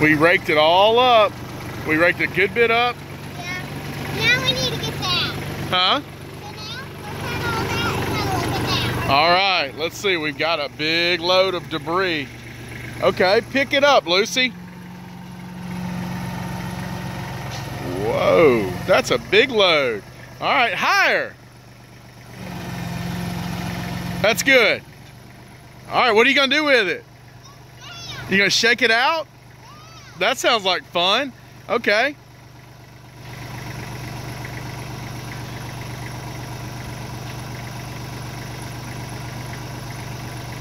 We raked it all up. We raked a good bit up. Yeah. Now we need to get that. Huh? So now, we'll turn all that and look at that. All right, let's see. We've got a big load of debris. Okay, pick it up, Lucy. Whoa, that's a big load. All right, higher. That's good. All right, what are you gonna do with it? You gonna shake it out? That sounds like fun. Okay.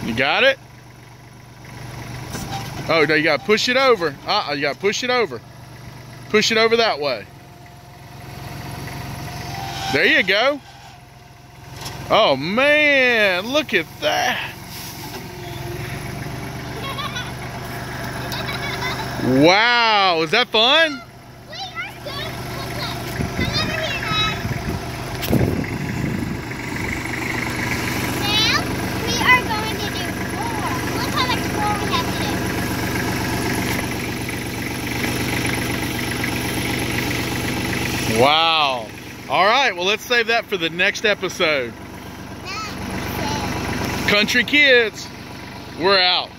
You got it? Oh, no, you got to push it over. Uh-uh, you got to push it over. Push it over that way. There you go. Oh, man, look at that. Wow, is that fun? We are going to Come over here, Dad. Now, we are going to do four. Look how much more we have to do. Wow. All right, well, let's save that for the next episode. Kountry Kids, we're out.